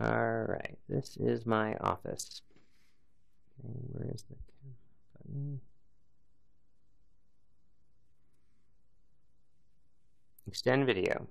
Alright, this is my office. Okay, where is the button? Extend video.